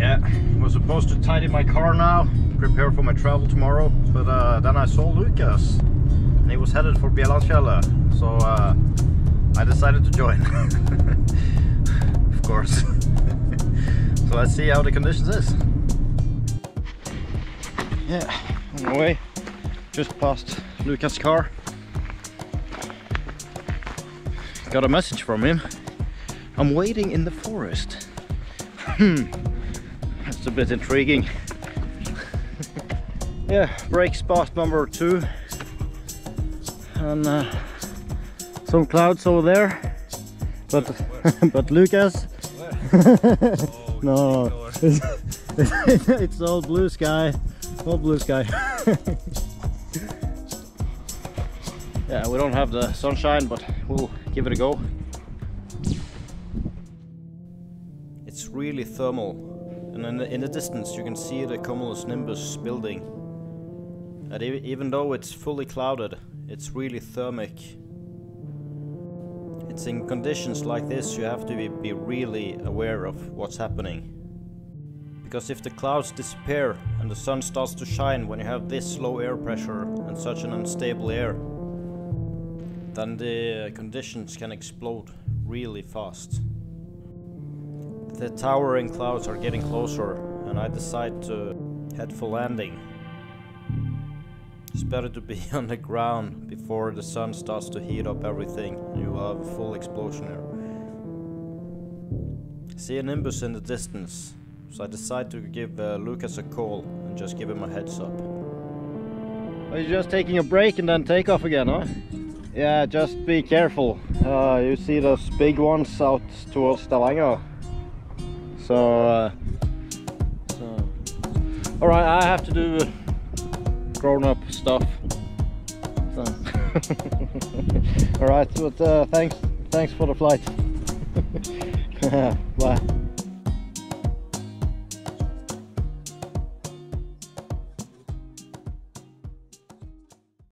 Yeah, I was supposed to tidy my car now, prepare for my travel tomorrow, but uh, then I saw Lucas and he was headed for Bielanfjelle, so uh, I decided to join. of course. so let's see how the conditions is. Yeah, on my way, just past Lucas' car. Got a message from him. I'm waiting in the forest. Hmm, that's a bit intriguing. yeah, break spot number two. And uh, some clouds over there. But but Lucas. no, it's, it's all blue sky. All blue sky. yeah, we don't have the sunshine, but we'll give it a go. It's really thermal, and in the, in the distance you can see the cumulus nimbus building. And even though it's fully clouded, it's really thermic. It's in conditions like this you have to be, be really aware of what's happening. Because if the clouds disappear and the sun starts to shine when you have this low air pressure and such an unstable air, then the conditions can explode really fast. The towering clouds are getting closer and I decide to head for landing. It's better to be on the ground before the sun starts to heat up everything and you have a full explosion here. See a nimbus in the distance, so I decide to give uh, Lucas a call and just give him a heads up. Are you just taking a break and then take off again, huh? Yeah, just be careful. Uh, you see those big ones out towards Stavanger. So, uh, so, all right, I have to do grown-up stuff. So. all right, but uh, thanks, thanks for the flight. Bye.